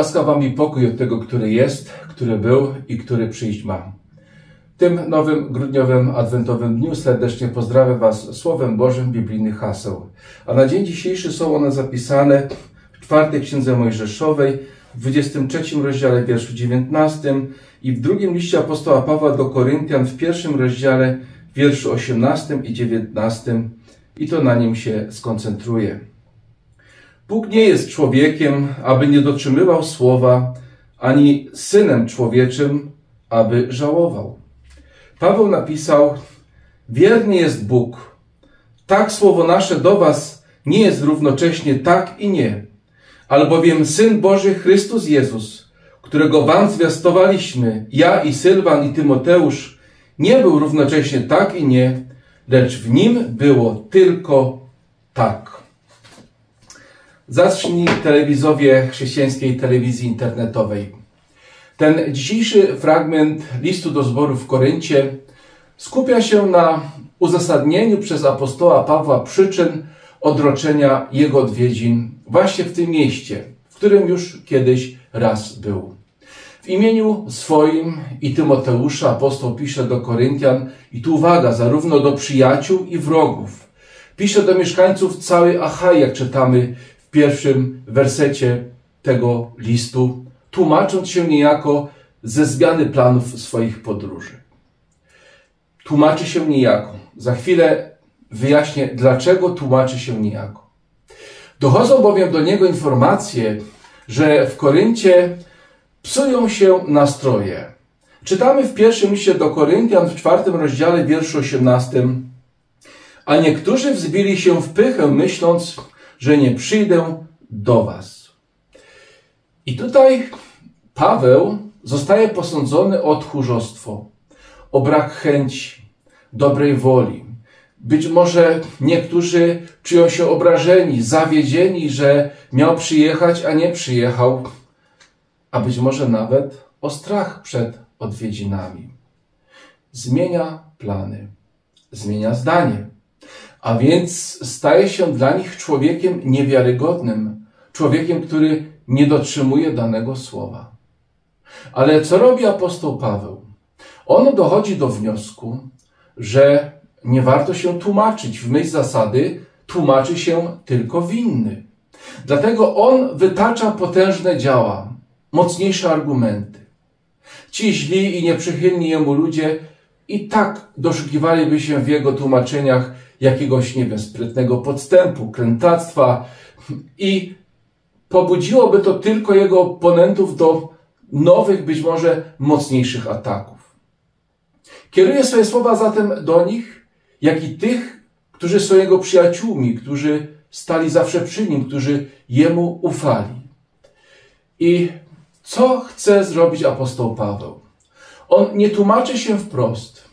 Łaska wam i pokój od tego, który jest, który był i który przyjść ma. W tym nowym grudniowym adwentowym dniu serdecznie pozdrawiam was słowem Bożym biblijnych haseł. A na dzień dzisiejszy są one zapisane w czwartej księdze Mojżeszowej, w 23 rozdziale wierszu 19 i w drugim liście apostoła Pawła do Koryntian w pierwszym rozdziale wierszu 18 i 19 i to na nim się skoncentruję. Bóg nie jest człowiekiem, aby nie dotrzymywał słowa, ani synem człowieczym, aby żałował. Paweł napisał: Wierny jest Bóg. Tak słowo nasze do Was nie jest równocześnie tak i nie, albowiem Syn Boży Chrystus Jezus, którego Wam zwiastowaliśmy, ja i Sylwan i Tymoteusz, nie był równocześnie tak i nie, lecz w nim było tylko tak. Zacznij telewizowie chrześcijańskiej telewizji internetowej. Ten dzisiejszy fragment listu do zboru w Koryncie skupia się na uzasadnieniu przez apostoła Pawła przyczyn odroczenia jego odwiedzin właśnie w tym mieście, w którym już kiedyś raz był. W imieniu swoim i Tymoteusza apostoł pisze do Koryntian i tu uwaga, zarówno do przyjaciół i wrogów. Pisze do mieszkańców całej Achai, jak czytamy w pierwszym wersecie tego listu, tłumacząc się niejako ze zmiany planów swoich podróży. Tłumaczy się niejako. Za chwilę wyjaśnię, dlaczego tłumaczy się niejako. Dochodzą bowiem do niego informacje, że w Koryncie psują się nastroje. Czytamy w pierwszym liście do Koryntian w czwartym rozdziale wierszu 18. A niektórzy wzbili się w pychę, myśląc, że nie przyjdę do was. I tutaj Paweł zostaje posądzony o tchórzostwo, o brak chęci, dobrej woli. Być może niektórzy czują się obrażeni, zawiedzieni, że miał przyjechać, a nie przyjechał, a być może nawet o strach przed odwiedzinami. Zmienia plany, zmienia zdanie, a więc staje się dla nich człowiekiem niewiarygodnym, człowiekiem, który nie dotrzymuje danego słowa. Ale co robi apostoł Paweł? On dochodzi do wniosku, że nie warto się tłumaczyć. W myśl zasady tłumaczy się tylko winny. Dlatego on wytacza potężne działa, mocniejsze argumenty. Ci źli i nieprzychylni jemu ludzie i tak doszukiwaliby się w jego tłumaczeniach jakiegoś, nie wiem, sprytnego podstępu, krętactwa i pobudziłoby to tylko jego oponentów do nowych, być może mocniejszych ataków. Kieruje swoje słowa zatem do nich, jak i tych, którzy są jego przyjaciółmi, którzy stali zawsze przy nim, którzy jemu ufali. I co chce zrobić apostoł Paweł? On nie tłumaczy się wprost,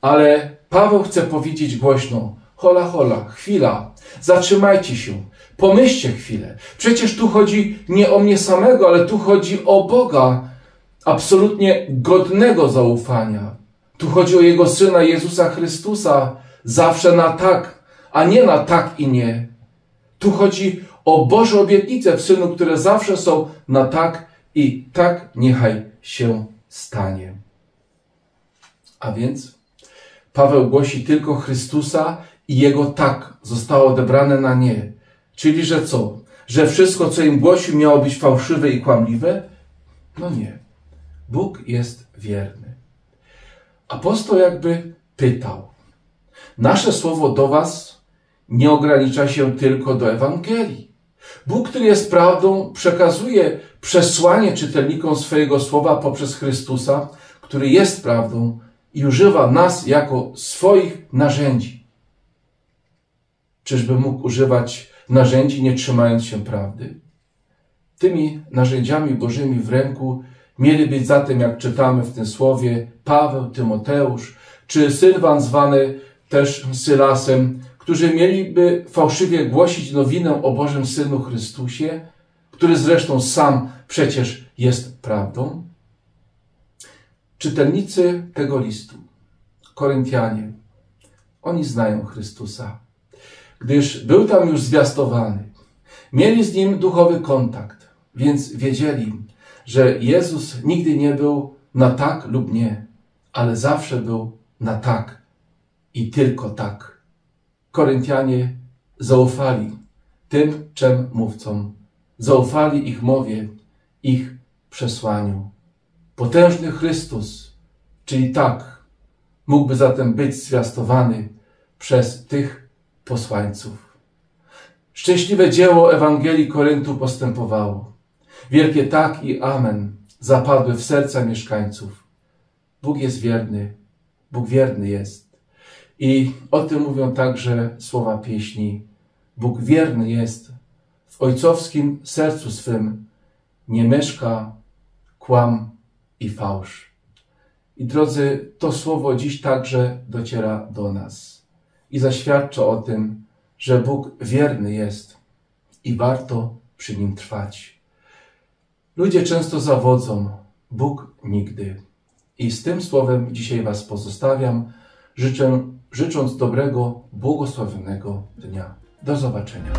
ale Paweł chce powiedzieć głośno: hola, hola, chwila, zatrzymajcie się, pomyślcie chwilę. Przecież tu chodzi nie o mnie samego, ale tu chodzi o Boga, absolutnie godnego zaufania. Tu chodzi o Jego Syna Jezusa Chrystusa, zawsze na tak, a nie na tak i nie. Tu chodzi o Boże obietnice w Synu, które zawsze są na tak i tak niechaj się stanie. A więc Paweł głosi tylko Chrystusa i jego tak zostało odebrane na nie. Czyli, że co? Że wszystko, co im głosił, miało być fałszywe i kłamliwe? No nie. Bóg jest wierny. Apostoł jakby pytał. Nasze słowo do Was nie ogranicza się tylko do Ewangelii. Bóg, który jest prawdą, przekazuje przesłanie czytelnikom swojego słowa poprzez Chrystusa, który jest prawdą i używa nas jako swoich narzędzi. Czyżby mógł używać narzędzi, nie trzymając się prawdy? Tymi narzędziami Bożymi w ręku mieli być zatem, jak czytamy w tym słowie, Paweł, Tymoteusz, czy Sylwan zwany też Sylasem, którzy mieliby fałszywie głosić nowinę o Bożym Synu Chrystusie, który zresztą sam przecież jest prawdą? Czytelnicy tego listu, Koryntianie, oni znają Chrystusa, gdyż był tam już zwiastowany. Mieli z nim duchowy kontakt. więc wiedzieli, że Jezus nigdy nie był na tak lub nie, ale zawsze był na tak i tylko tak. Koryntianie zaufali tym czem mówcom, zaufali ich mowie, ich przesłaniu. Potężny Chrystus, czyli tak, mógłby zatem być zwiastowany przez tych posłańców. Szczęśliwe dzieło Ewangelii Koryntu postępowało. Wielkie tak i amen zapadły w serca mieszkańców. Bóg jest wierny, Bóg wierny jest. I o tym mówią także słowa pieśni. Bóg wierny jest, w ojcowskim sercu swym nie mieszka kłam i fałsz. I drodzy, to słowo dziś także dociera do nas i zaświadcza o tym, że Bóg wierny jest i warto przy nim trwać. Ludzie często zawodzą, Bóg nigdy. I z tym słowem dzisiaj Was pozostawiam, życzę, życząc dobrego, błogosławionego dnia. Do zobaczenia.